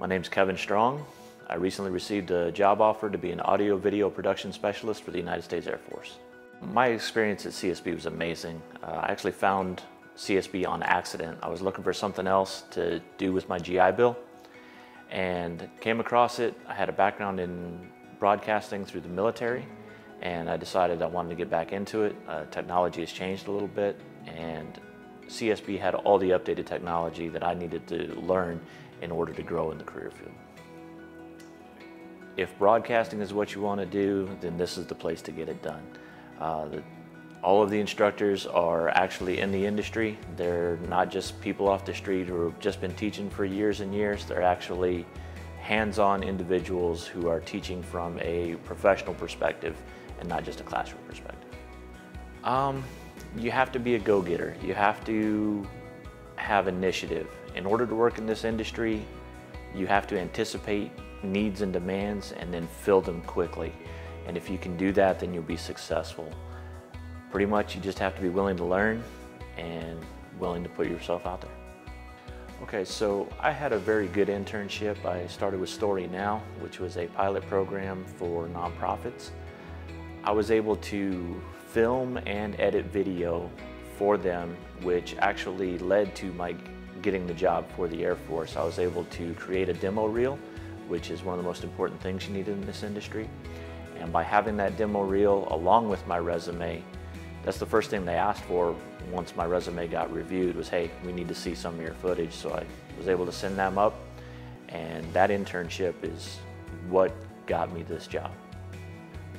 My name's Kevin Strong. I recently received a job offer to be an audio video production specialist for the United States Air Force. My experience at CSB was amazing. Uh, I actually found CSB on accident. I was looking for something else to do with my GI Bill and came across it. I had a background in broadcasting through the military and I decided I wanted to get back into it. Uh, technology has changed a little bit and CSB had all the updated technology that I needed to learn in order to grow in the career field. If broadcasting is what you want to do, then this is the place to get it done. Uh, the, all of the instructors are actually in the industry. They're not just people off the street who have just been teaching for years and years. They're actually hands-on individuals who are teaching from a professional perspective and not just a classroom perspective. Um, you have to be a go-getter. You have to have initiative. In order to work in this industry, you have to anticipate needs and demands and then fill them quickly. And if you can do that, then you'll be successful. Pretty much you just have to be willing to learn and willing to put yourself out there. Okay, so I had a very good internship. I started with Story Now, which was a pilot program for nonprofits. I was able to film and edit video for them, which actually led to my getting the job for the Air Force. I was able to create a demo reel, which is one of the most important things you need in this industry. And by having that demo reel along with my resume, that's the first thing they asked for once my resume got reviewed was, hey, we need to see some of your footage. So I was able to send them up and that internship is what got me this job.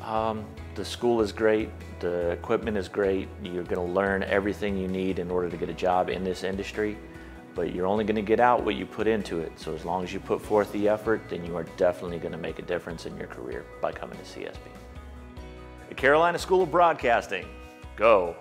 Um, the school is great, the equipment is great, you're going to learn everything you need in order to get a job in this industry, but you're only going to get out what you put into it. So as long as you put forth the effort, then you are definitely going to make a difference in your career by coming to CSB. The Carolina School of Broadcasting, go!